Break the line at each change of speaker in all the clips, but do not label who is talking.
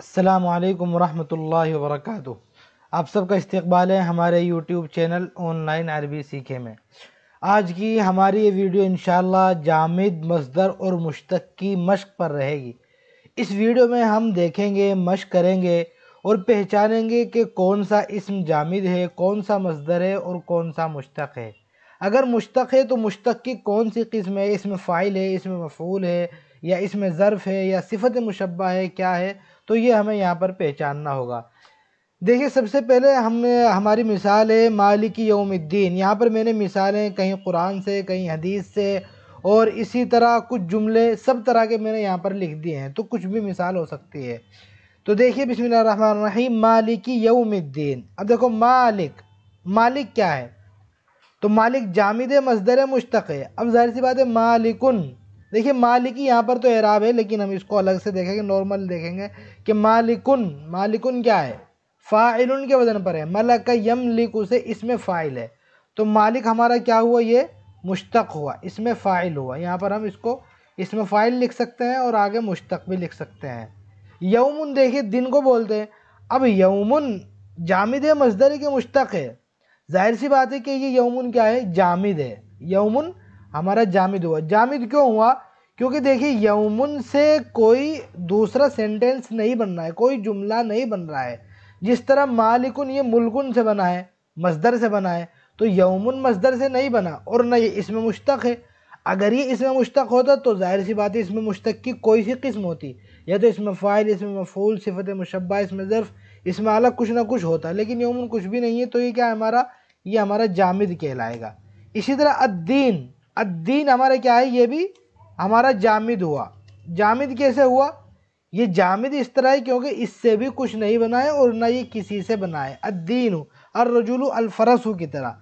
असलकम वरहमल वबरक आप सबका इस्तकबाल है हमारे यूट्यूब चैनल ऑनलाइन अरबी सीखे में। आज की हमारी ये वीडियो इन जामिद मजदर और मुश्तक की मश्क पर रहेगी। इस वीडियो में हम देखेंगे, मश्क करेंगे और पहचानेंगे कि कौन सा इसम जामिद है, कौन सा मजदर है और कौन सा मुश्तक है। अगर मुश्तक है तो मुश्तक की कौन सी किस्म है? इसमें फ़ाइल है, इसमें मफूल है या इसमें ज़र्फ़ है या सिफत मुशबा है, क्या है? तो ये हमें यहाँ पर पहचानना होगा। देखिए, सबसे पहले हमने, हमारी मिसाल है मालिक यौमुद्दीन। यहाँ पर मैंने मिसालें कहीं कुरान से, कहीं हदीस से और इसी तरह कुछ जुमले, सब तरह के मैंने यहाँ पर लिख दिए हैं। तो कुछ भी मिसाल हो सकती है। तो देखिए बिस्मिल्लाहिर्रहमानिर्रहीम मालिकी यौमुद्दीन। अब देखो, मालिक मालिक क्या है? तो मालिक जामिद मजदर मुश्तक है। अब ज़ाहिर सी बात है, मालिकुन देखिए मालिकी यहाँ पर तो एराब है, लेकिन हम इसको अलग से देखेंगे नॉर्मल देखेंगे कि मालिकुन मालिकुन क्या है? फ़ाइल के वज़न पर है। मलक यम लिक उसे इसमें फ़ाइल है। तो मालिक हमारा क्या हुआ ये? मुश्तक हुआ। इसमें फ़ाइल हुआ। यहाँ पर हम इसको, इसमें फ़ाइल लिख सकते हैं और आगे मुश्तक भी लिख सकते हैं। यमुन देखिए, दिन को बोलते हैं। अब यमुन जामिद मजदर के मुश्तक है। ज़ाहिर सी बात है कि ये यमुन क्या है? जामिद है। यमुन हमारा जामिद हुआ। जामिद क्यों हुआ? क्योंकि देखिए, यमुन से कोई दूसरा सेंटेंस नहीं बन रहा है, कोई जुमला नहीं बन रहा है। जिस तरह मालिकुन ये मुल्कुन से बना है, मजदर से बना है तो यमुन मजदर से नहीं बना और न ये इसमें मुश्तक है। अगर ये इसमें मुश्तक होता तो ज़ाहिर सी बात है इसमें मुश्तक की कोई सी किस्म होती। या तो इसमें फ़ाइल, इसमें मफूल, सिफत मुशबा इसमें ज़र्फ़, इसमें अलग कुछ ना कुछ होता। लेकिन यमुन कुछ भी नहीं है तो ये क्या है हमारा, ये हमारा जामिद कहलाएगा। इसी तरह अद्दीन अद्दीन हमारा क्या है, ये भी हमारा जामिद हुआ। जामिद कैसे हुआ? ये जामिद इस तरह है क्योंकि इससे भी कुछ नहीं बनाए और ना ये किसी से बनाए। अद्दीन और रजुल अलफरस की तरह।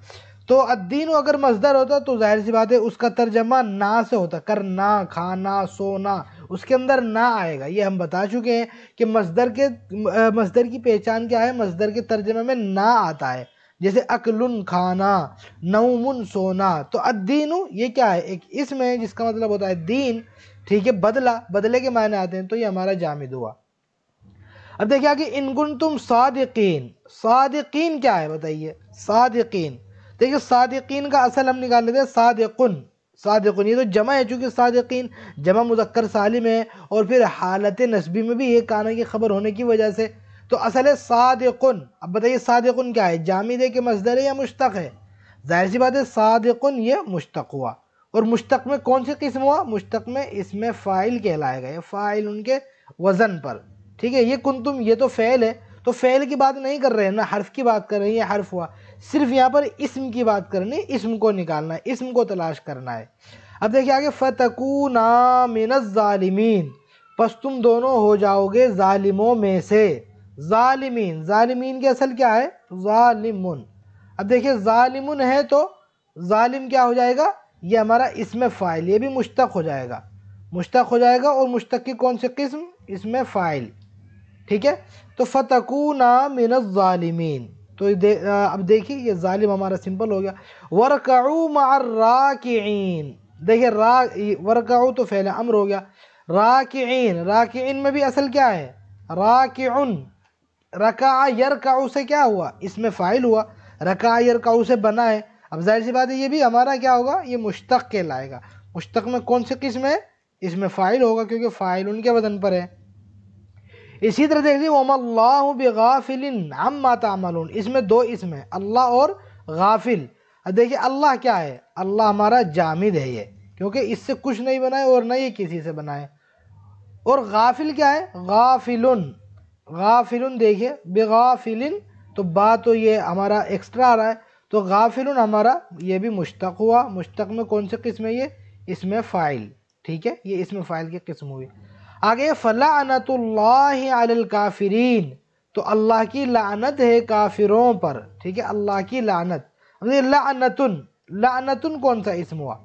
तो अद्दीन अगर मजदर होता तो ज़ाहिर सी बात है उसका तर्जमा ना से होता। करना खाना सोना उसके अंदर ना आएगा। ये हम बता चुके हैं कि मजदर के मजदर की पहचान क्या है? मजदर के तर्जमे में ना आता है। जैसे अकलुन खाना, नौमुन सोना। तो अद्दीन, ये क्या है? एक इसमें जिसका मतलब होता है दीन। ठीक है, बदला। बदले के मायने आते हैं तो ये हमारा जामिद हुआ। अब देखिए कि इनगुन तुम सादिकीन। सादिकीन क्या है, बताइए? सादिकीन। देखिए, सादिकीन का असल हम निकाल लेते हैं, सादिकुन। सादिकुन, ये तो जमा है, चूँकि सादिकीन जमा मुजक्कर सालिम है, और फिर हालत नस्बी में भी एक आने की खबर होने की वजह से तो असल है सादकुन। अब बताइए सादकुन क्या है? जामिद के मजदर है या मुश्तक है? ज़ाहिर सी बात है सादकुन ये मुश्तक हुआ। और मुश्तक में कौन सी किस्म हुआ? मुश्तक में इसमें फ़ाइल कहलाए गए फ़ाइल उनके वज़न पर। ठीक है, ये कुन तुम ये तो फ़ैल है। तो फ़ैल की बात नहीं कर रहे हैं ना, हर्फ की बात कर रहे हैं, ये हर्फ हुआ। सिर्फ़ यहाँ पर इसम की बात करनी, इसम को निकालना है इसम को तलाश करना है। अब देखिए आगे फ़तकू ना मिनज़ालिमीन बस तुम दोनों हो जाओगे ालिमों में से। ालिमीन ालिमीन की असल क्या है? ालिमुन अब देखिए ालिमुन है तो ालिम क्या हो जाएगा? ये हमारा इसमें फ़ाइल ये भी मुश्तक हो जाएगा। मुश्तक हो जाएगा और मुश्तक की कौन सी किस्म? इसमें फ़ाइल। ठीक है? तो फ़तकूना मिन ालिमीन तो दे, अब देखिए ये ालिम हमारा सिंपल हो गया। वरकऊ माराकीन देखिए रा वरकऊ तो फैला अमर हो गया। राकिन राकिन में भी असल क्या है? राकिन रका यरकाऊ से क्या हुआ? इसमें फ़ाइल हुआ। रका यरकाऊ से बना है। अब ज़ाहिर सी बात है, ये भी हमारा क्या होगा? ये मुश्तक कहलाएगा मुश्तक में कौन सी किस्म है? इसमें फ़ाइल होगा, क्योंकि फ़ाइल उनके वज़न पर है। इसी तरह देख लीजिए, वमल्लाह बेगाफिल अम्मा तामलून। इसमें दो इसम है, अल्लाह और गाफिल। देखिए, अल्लाह क्या है? अल्लाह हमारा जामिद है ये, क्योंकि इससे कुछ नहीं बनाए और न ही किसी से बनाए। और गाफिल क्या है? गाफिलुन। गाफिल देखिए, बेगाफिलिन तो बात तो ये हमारा एक्स्ट्रा आ रहा है तो गाफिल हमारा ये भी मुश्तक हुआ, मुश्तक में कौन सी किस्म है ये? इसमें फ़ाइल ठीक है? ये इसमें फ़ाइल की किस्म हुई। आगे फ़लानतुल्लाफरीन तो अल्लाह की लानत है काफिरों पर, ठीक है? अल्लाह की लानत। लानतुन लानतुन कौन सा इसम हुआ?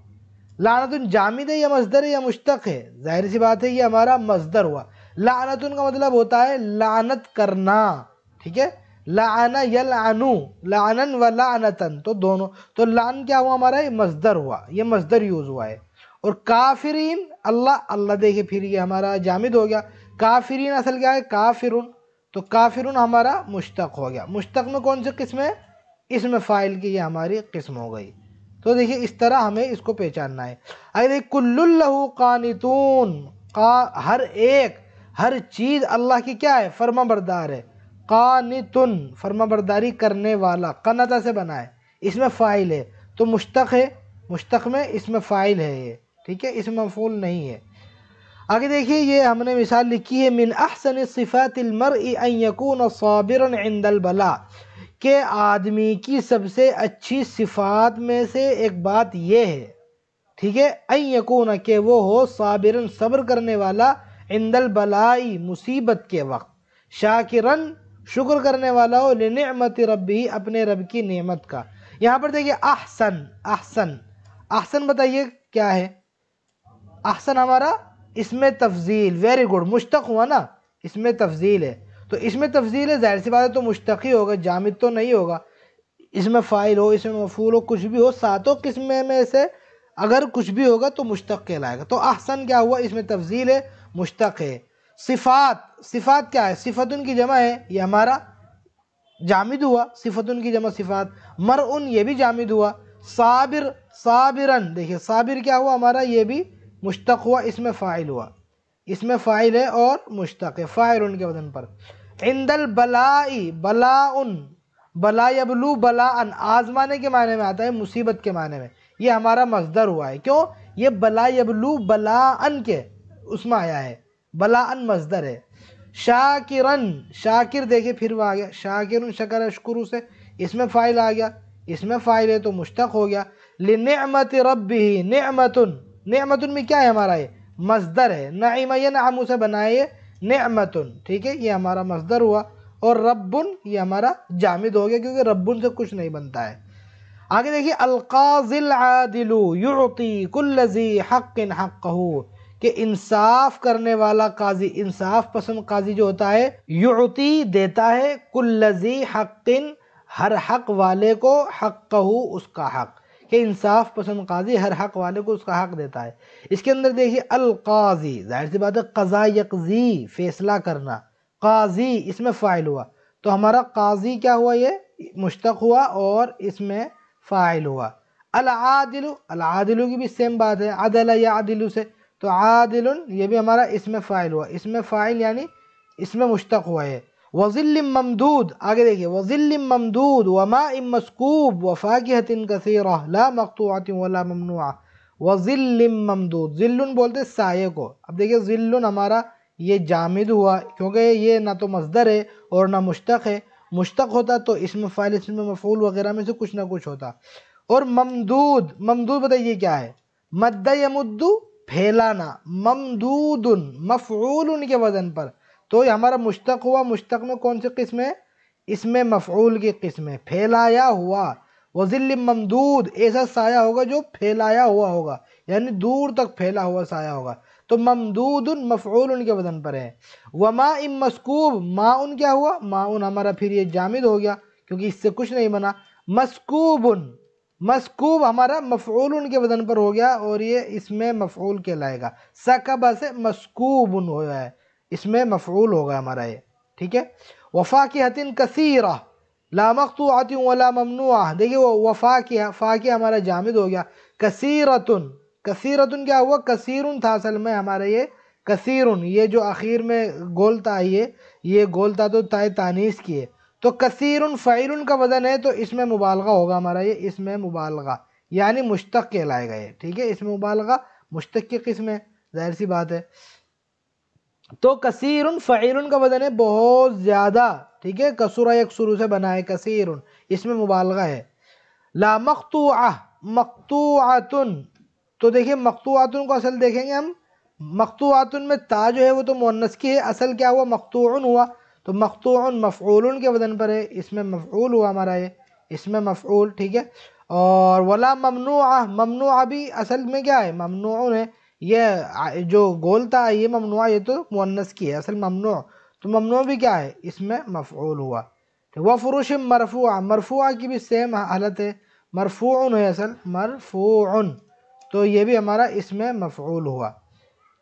लानतुन जामिद है या मजदर है या मुश्तक है? ज़ाहिर सी बात है ये हमारा मजदर हुआ। लानतुन का मतलब होता है लानत करना, ठीक है? लाना यलानु, लानन व लानतन तो दोनों तो लान क्या हुआ हमारा? ये मजदर हुआ, ये मजदर यूज़ हुआ है। और काफिरीन, अल्लाह अल्लाह देखे फिर ये हमारा जामिद हो गया। काफिरीन असल क्या है? काफिरुन तो काफिरुन हमारा मुश्तक हो गया। मुश्तक में कौन सी किस्म है? इसमें फ़ाइल की ये हमारी किस्म हो गई। तो देखिए, इस तरह हमें इसको पहचानना है। अगर कुल्लु कानितून, का, हर एक हर चीज़ अल्लाह की क्या है? फर्मा बरदार है। कानितुन फर्मा बरदारी करने वाला कनता से बना है। इसमें फ़ाइल है। तो मुश्तक है, मुश्तक में इसमें फ़ाइल है ये। ठीक है? इसमें मफूल नहीं है। आगे देखिए, ये हमने मिसाल लिखी है, मिन अहसन सिफ़ातमर यकून साबिरन इंदल बला। के आदमी की सबसे अच्छी सिफात में से एक बात यह है। ठीक है? अन यकून, के वो हो साबिरन, सब्र करने वाला इंदल बलाई मुसीबत के वक्त। शाकिरन, शुक्र करने वाला हो नमत रबी अपने रब की नेमत का। यहाँ पर देखिए, अहसन अहसन। अहसन बताइए, क्या है? अहसन हमारा, इसमें तफजील वेरी गुड मुश्तक हुआ ना? इसमें तफजील है। तो इसमें तफजील है, ज़ाहिर सी बात है तो मुश्तक ही होगा, जामिद तो नहीं होगा। इसमें फ़ाइल हो, इसमें मफूल हो, कुछ भी हो, सातों किस्म में से अगर कुछ भी होगा तो मुश्तक कहलाएगा। तो अहसन क्या हुआ? इसमें तफजील है मुश्तक है। सिफ़ात सिफ़ात क्या है? सिफ़तुन की जमा है, ये हमारा जामिद हुआ। सिफ़तुन की जमा सिफ़ात। मर उन ये भी जामिद हुआ। साबिर, साबिरन, देखिए, साबिर क्या हुआ हमारा? ये भी मुश्तक हुआ, इसमें फ़ाइल हुआ। इसमें फ़ाइल है और मुश्तक है। फ़ाइल उनके वज़न पर। इंदल बलाई बला बलाउन बलायबलू बलाअन, आजमाने के मायने में आता है, मुसीबत के मायने में। ये हमारा मजदर हुआ है। क्यों? ये बलायबलू बलाअन के उसमें आया है। बलाअन मजदर है। शाकिरन, शाकिर देखिए फिर वह आ गया। शाकिर शकर अशकुरु से, इसमें फ़ाइल आ गया। इसमें फ़ाइल है तो मुश्तक हो गया। लिनमत रबी नमतुन नमतुन में क्या है हमारा ये? मजदर है। नईम नाम से बनाए नमतुन ठीक है? ये हमारा मजदर हुआ। और रब्बुन, ये हमारा जामिद हो गया, क्योंकि रब्बुन से कुछ नहीं बनता है। आगे देखिए, अलकाजिल आदिलु युती कुल्लजी हक हक़हू कि इंसाफ करने वाला काजी, इंसाफ पसंद काजी जो होता है, युती देता है, कुल्लजी हक़ हर हक वाले को हक कहू उसका हक। कि इंसाफ पसंद काजी, हर हक वाले को उसका हक देता है। इसके अंदर देखिए, अलकाजी, ज़ाहिर सी बात है, कज़ा यकजी, फैसला करना। काजी, इसमें फ़ाइल हुआ। तो हमारा काजी क्या हुआ ये? मुश्तक हुआ और इसमें फ़ाइल हुआ। अलादिलु अलादिलु की भी सेम बात है। अदल या आदिलु से। तो आदिल ये भी हमारा इसमें फ़ाइल हुआ। इसमें फ़ाइल यानी इसमें मुश्तक हुआ है वज़िल ममदूद, आगे देखिए। वज़िल ममदूद वमा इम मस्कूब वफ़ाकिहतिन कसीरा, ला मकतूआत वला ममनुआ। वज़िल ममदूद, ज़िल्लुन बोलते साये को। अब देखिए, ज़िल्लुन हमारा ये जामिद हुआ, क्योंकि ये ना तो मजदर है और ना मुश्तक है। मुश्तक होता तो इसमें फ़ाइल, इसमें मफूल वगैरह में से कुछ ना कुछ होता। और ममदूद ममदूद बताइए क्या है? मद्द यमुद्दू फैलाना। ममदूदन मफूल के वज़न पर। तो ये हमारा मुश्तक हुआ, मुश्तक में कौन सी किस्म है? इसमें मफूल की किस्म है। फैलाया हुआ। वजिल ममदूद, ऐसा साया होगा जो फैलाया हुआ होगा। यानी दूर तक फैला हुआ साया होगा। तो ममदूद मफूल उनके वज़न पर है। वमा इम मस्कूब, माउन क्या हुआ? माउन हमारा फिर ये जामिद हो गया, क्योंकि इससे कुछ नहीं बना। मस्कूबन मस्कूब हमारा मफूल उनके वज़न पर हो गया और ये इसमें मफूल कहलाएगा। सकबा से मस्कूबन हो है। इसमें मफूल होगा हमारा ये। ठीक है? वफ़ा की हतिन कसीरा। लामकतू आती वला ममनुआ। देखिए वो वफ़ा की फ़ा की हमारा जामिद हो गया। कसीरतुन। कसीरतुन क्या हुआ? कसीरुन था असल में हमारा ये। कसीरुन। ये जो आखिर में गोलता है ये। ये गोलता तो ताय तानीस की है तो कसीरुन फ़ैरुन का वज़न है तो इसमें मुबालगा होगा हमारा ये, इसमें मुबालगा, यानी मुश्तक कहलाएगा ये ठीक है? इसमें मुबालगा मुश्तक की किस्म है ज़ाहिर सी बात है। तो कसीर फ़ैर का वज़न है बहुत ज़्यादा, ठीक है? कसूरा एक शुरू से बना है कसीर इसमें मुबालगा है। ला मकतू मकतूआतुन तो देखिए मकतूआतुन को असल देखेंगे हम। मकतूआतुन में ता जो है वो तो मुन्नस की है, असल क्या हुआ? मकतून हुआ। तो मकतून मफ़ूल के वज़न पर है, इसमें मफ़ूल हुआ हमारा ये, इसमें मफ़ूल ठीक है? और वला ममनू ममनू भी असल में क्या है? ममनू है, ये जो गोलता है ये ममनुआ, ये तो मुन्नस की है, असल ममनु तो ममनु भी क्या है? इसमें मफूल हुआ। तो वह फुरुश मरफुआ मरफुआ की भी सेम हालत है मरफून है असल मरफून तो ये भी हमारा इसमें मफूल हुआ।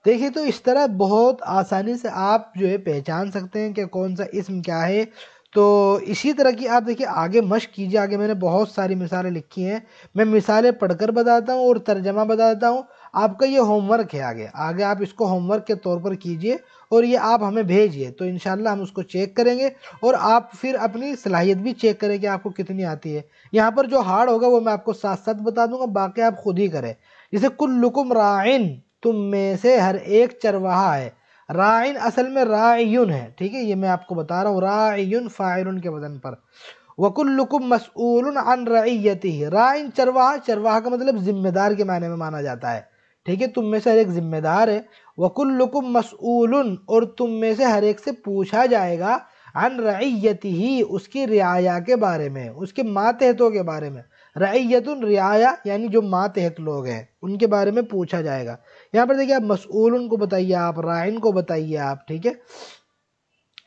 देखिए तो इस तरह बहुत आसानी से आप जो है पहचान सकते हैं कि कौन सा इसम क्या है। तो इसी तरह की आप देखिए, आगे मश्क कीजिए। आगे मैंने बहुत सारी मिसालें लिखी हैं। मैं मिसालें पढ़कर बताता हूँ और तर्जमा बताता हूँ। आपका ये होमवर्क है आगे। आगे आप इसको होमवर्क के तौर पर कीजिए और ये आप हमें भेजिए। तो इन हम उसको चेक करेंगे और आप फिर अपनी सलाहियत भी चेक करें कि आपको कितनी आती है। यहाँ पर जो हार्ड होगा वो मैं आपको साथ साथ बता दूँगा, बाकी आप खुद ही करें। जैसे कुल्लुकुम राइन। तुम में से हर एक चरवाहा है। राइन असल में रायुन है। ठीक है, ये मैं आपको बता रहा हूँ। रायुन फ़ायरुन के वज़न पर। वकुल्लुकुम मसूल अन रईयती राइन चरवाहा चरवाहा का मतलब जिम्मेदार के मायने में माना जाता है। ठीक है, तुम में से हर एक जिम्मेदार है। वकुल्लुकुम मसूल और तुम में से हर एक से पूछा जाएगा अन रईयती ही उसकी रियाया के बारे में, उसके मातहतों के बारे में। रईयतुन रियाया, यानी जो मातहत लोग हैं, उनके बारे में पूछा जाएगा। यहाँ पर देखिए आप मसूल उनको बताइए, आप रायन को बताइए आप, ठीक है?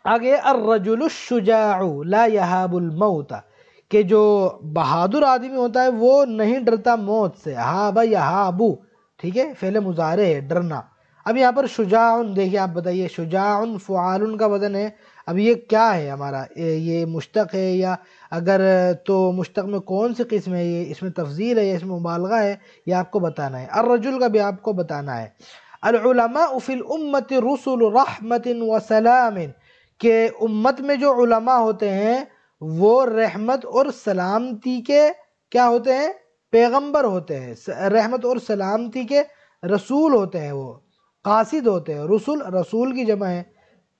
आगे अर्रजुलुशुजाउ ला यहाबुल मौता, कि जो बहादुर आदमी होता है, वो नहीं डरता मौत से। हाबू ठीक है? फैले मुजारे है डरना। अब यहाँ पर शुजाउन देखिए आप बताइए शुजाउन फ़ुआलुन का वज़न है अब ये क्या है हमारा? ये मुश्तक है या अगर तो मुश्तक में कौन सी किस्म है ये? इसमें तफजील है या इसमें मुबालगा है? ये आपको बताना है। अर्रजुल का भी आपको बताना है। अलमा उफ़िल उम्मत रसुल रहमतिन वसलामिन के उम्मत में जो उलमा होते हैं, वो रहमत और सलामती के क्या होते हैं? पैगंबर होते हैं। रहमत और सलामती के रसूल होते हैं वो। कासिद होते हैं। रसूल रसूल की जमा है।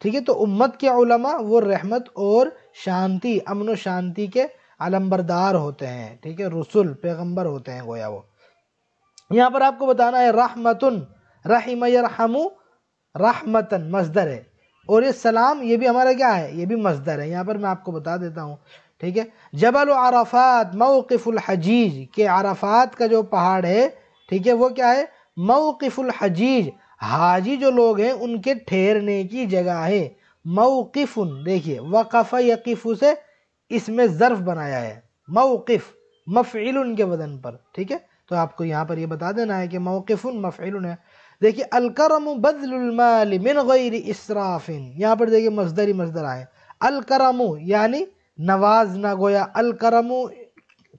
ठीक है तो उम्मत के उलमा वो रहमत और शांति, अमन शांति के अलम्बरदार होते हैं, ठीक है, रसुल, पैगंबर होते हैं गोया वो। यहाँ पर आपको बताना है, रहमतुन, रहीम यरहमु, रहमतन, मजदर है। और ये सलाम, ये भी हमारा क्या है? ये भी मजदर है। यहाँ पर मैं आपको बता देता हूँ, ठीक है, जबल अराफात मौक़ुल हजीज, के अराफात का जो पहाड़ है, ठीक है, वो क्या है? मौक़ुल हजीज हाजी जो लोग हैं, उनके ठहरने की जगह है। मौक़िफ़ुन, देखिए, वक़फ़ यकीफ़ से इसमें ज़र्फ़ बनाया है। मौक़िफ़ मफ़िल उनके बदन पर, ठीक है? तो आपको यहाँ पर ये बता देना है कि मौक़िफ़ुन मफ़िल है। देखिए, अलकरम बदलमाल मिन गैर इसराफिन। यहाँ पर देखिए, मजदरी मजदर आए। अलकरम, यानी नवाज़ ना गोया। अलकरम,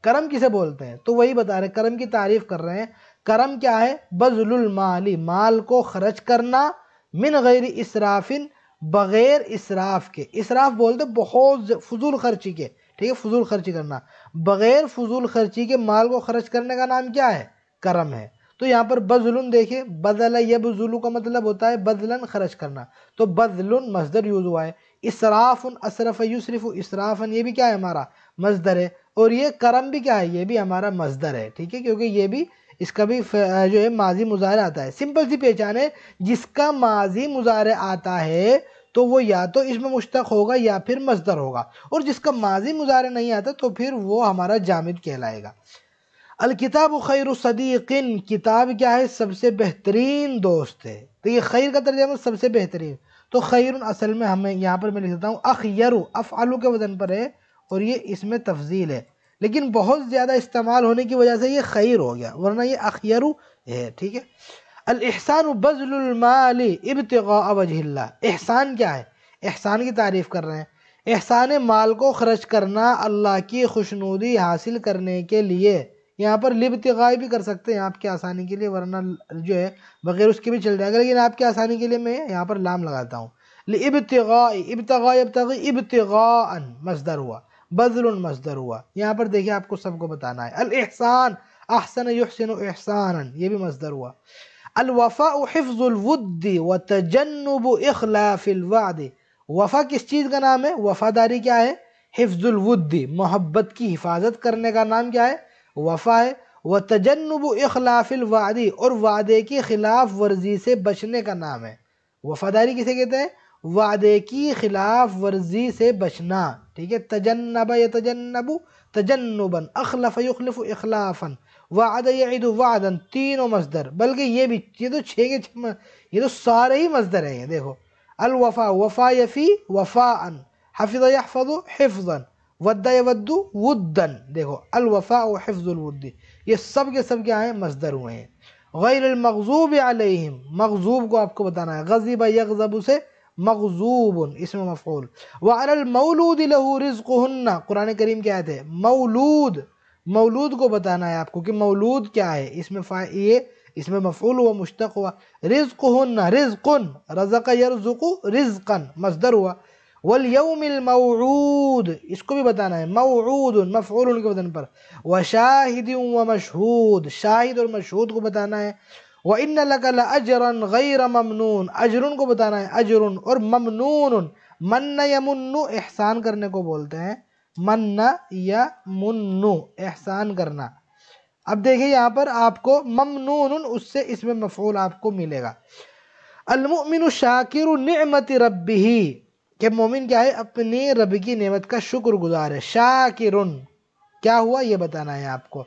करम किसे बोलते हैं? तो वही बता रहे करम की तारीफ़ कर रहे हैं। करम क्या है? बजलुल माली, माल को खर्च करना, मिन गैर इसराफिन, बग़ैर इसराफ के। इसराफ बोलते बहुत फजूल खर्ची के, ठीक है? फजूल खर्ची करना। बग़ैर फजूल खर्ची के माल को खर्च करने का नाम क्या है? करम है। तो यहाँ पर बजलुन देखिए, बदल यबजुलू का मतलब होता है बदलन खर्च करना। तो बदलुन मजदर यूज़ हुआ है। इसराफन असरफ यूसरफ, इसराफन ये भी क्या है हमारा? मजदर है। और ये करम भी क्या है? ये भी हमारा मजदर है, ठीक है? क्योंकि ये भी इसका भी जो है, माजी मुजाहरे आता है। सिंपल सी पहचान है, जिसका माजी मुजाहरे आता है तो वो या तो इसमें मुश्तक होगा या फिर मजदर होगा। और जिसका माजी मुजाहरे नहीं आता तो फिर वो हमारा जामिद कहलाएगा। अलकिताब खैर सदीकिन, किताब क्या है? सबसे बेहतरीन दोस्त है। तो ये खैर का तर्जमा सबसे बेहतरीन। तो खैर असल में हमें यहाँ पर मैं लिख देता हूँ, अखयरु अफ़ालू के वज़न पर है, और ये इसमें तफजील है। लेकिन बहुत ज़्यादा इस्तेमाल होने की वजह से ये खैर हो गया, वरना ये अखयरु है, ठीक है? अलहसान बज़लमाली इब्तगा वजहिल्ला। एहसान क्या है? एहसान की तारीफ़ कर रहे हैं। एहसान माल को खर्च करना अल्लाह की खुशनुदी हासिल करने के लिए। यहाँ पर लिबतगाई भी कर सकते हैं आपकी आसानी के लिए, वरना जो है, बगैर उसके भी चल जाएगा। लेकिन आपकी आसानी के लिए मैं यहाँ पर लाम लगाता हूँ। इब्तगा इब्तगा इब्तगा मजदर हुआ। बदल मजदर हुआ। यहाँ पर देखिए आपको सबको बताना है। अल एहसान अहसन युहसिन एहसान ये भी मजदर हुआ। अलवफ़ा हिफ्ज़ुलवुद्दी व तजन्नुब इखलाफ़िलवाद वफ़ा किस चीज़ का नाम है? वफ़ादारी क्या है? हिफ्ज़ुलवुद्दी मोहब्बत की हिफाजत करने का नाम क्या है? वफ़ा है। व तजन्नुब इखलाफ़िलवादी और वादे की ख़िलाफ़ वर्जी से बचने का नाम है। वफ़ादारी किसे कहते हैं? वादे की खिलाफ वर्जी से बचना। ठीक है? तजन्नब या तजन्नबु तजन्नुबन, अखलफ युखलफ इखलाफन, वाद यद वादन, तीनों मजदर। बल्कि ये भी, ये तो छः के छः ये तो सारे ही मजदर हैं, ये देखो। अल वफ़ा यफ़ी वफ़ा अन हफिज़ यहफ़ हिफ्ज़न, वद्दा यवद्दु वुद्दन। देखो अल वफ़ा व हिफ्ज़ुल वुद्दी, ये सब के सब क्या हैं? मजदर हुए हैं। गैरमकजूब अलैहिम मकजूब को आपको बताना है। गजीब यगजब से मकजूब इसमें मफूल वलमौलूद लहू रिज्क़ुन्ना कुरान करीम क्या थे मौलूद मौलूद को बताना है आपको कि मौलूद क्या है इसमें ये इसमें मफूल हुआ मुश्तक हुआ रिज्क़ुन्ना रिज्क़ुन रज़क़ यरज़ुक़ु रिज्क़न मसदर हुआ वल यौमिल मऊद इसको भी बताना है मऊद मफूल उनके वज़न पर व शाहिद व मशहूद शाहिद और मशहूद को बताना है व इन लकल अजरन गैर ममनून अजरुन को बताना है अजरुन और ममनून मन्न यमुन्नु एहसान करने को बोलते हैं। मन्ना या मुन्नु एहसान करना। अब देखिए यहाँ पर आपको ममनून उससे इसमें मफूल आपको मिलेगा। अलमुमिन शाकिर नमत रबी कि मोमिन क्या है? अपनी रब की नेमत का शुक्र गुजार है। शाकिर क्या हुआ? ये बताना है आपको।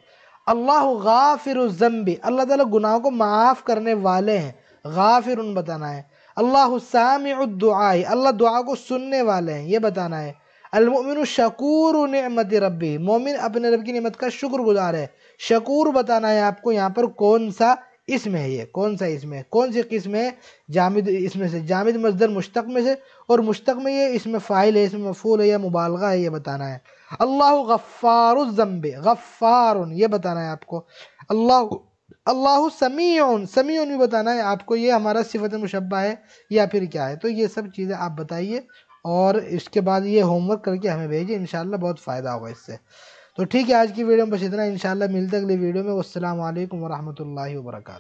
अल्लाह गाफिर जम्बी, अल्लाह ताला गुनाहों को माफ़ करने वाले हैं। गाफिर बताना है। अल्लाह सामदुआई अल्लाह दुआ को सुनने वाले हैं, ये बताना है। अलमिन शकूर नमत रबी मोमिन अपने रब की नमत का शुक्र गुजार है। शकूर बताना है आपको यहाँ पर कौन सा इसमें है ये? कौन सा इसमें कौन सी किस्म है? जामिद, इसमें से जामिद मजदर मुश्तक में से? और मुश्तक में ये इसमें फ़ाइल है, इसमें मफूल है या मुबालगा है, ये बताना है। अल्लाह गफ़ारम्बे गफ़ार ये बताना है आपको। अल्लाह अल्लाह समीन समीन भी बताना है आपको, ये हमारा सिफत मुशबा है या फिर क्या है? तो ये सब चीज़ें आप बताइए और इसके बाद ये होमवर्क करके हमें भेजिए इन बहुत फ़ायदा होगा इससे। तो ठीक है, आज की वीडियो में बस इतना इंशाल्लाह मिलते अगली वीडियो में। अल्लाम वरहमल वर्का